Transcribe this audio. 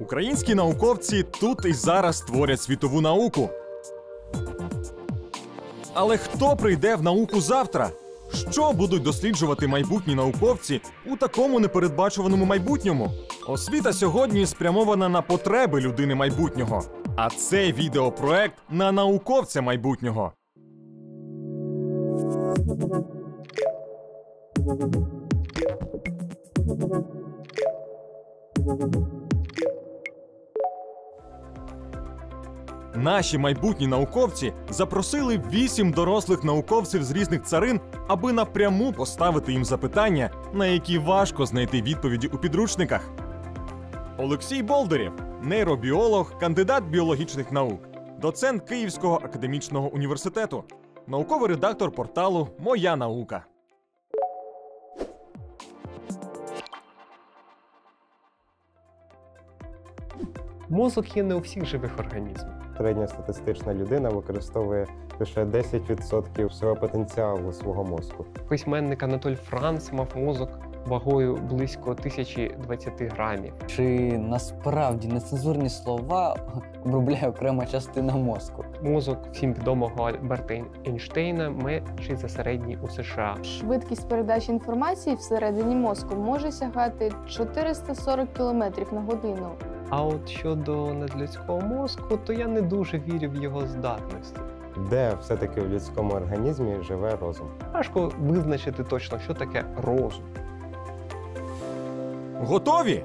Українські науковці тут і зараз творять світову науку. Але хто прийде в науку завтра? Що будуть досліджувати майбутні науковці у такому непередбачуваному майбутньому? Освіта сьогодні спрямована на потреби людини майбутнього. А цей відеопроект на науковця майбутнього. Наші майбутні науковці запросили вісім дорослих науковців з різних царин, аби напряму поставити їм запитання, на які важко знайти відповіді у підручниках. Олексій Болдерєв, нейробіолог, кандидат біологічних наук, доцент Київського академічного університету, науковий редактор порталу Моя наука. Мозок є не у всіх живих організмів. Середня статистична людина використовує лише 10% всього потенціалу свого мозку. Письменник Анатоль Франц мав мозок вагою близько 1020 грамів. Чи насправді нецензурні слова обробляє окрема частина мозку? Мозок всім відомого Альберта Ейнштейна менший за середній у США. Швидкість передачі інформації всередині мозку може сягати 440 км на годину. А от щодо надлюдського мозку, то я не дуже вірю в його здатності. Де все-таки в людському організмі живе розум? Важко визначити точно, що таке розум. Готові?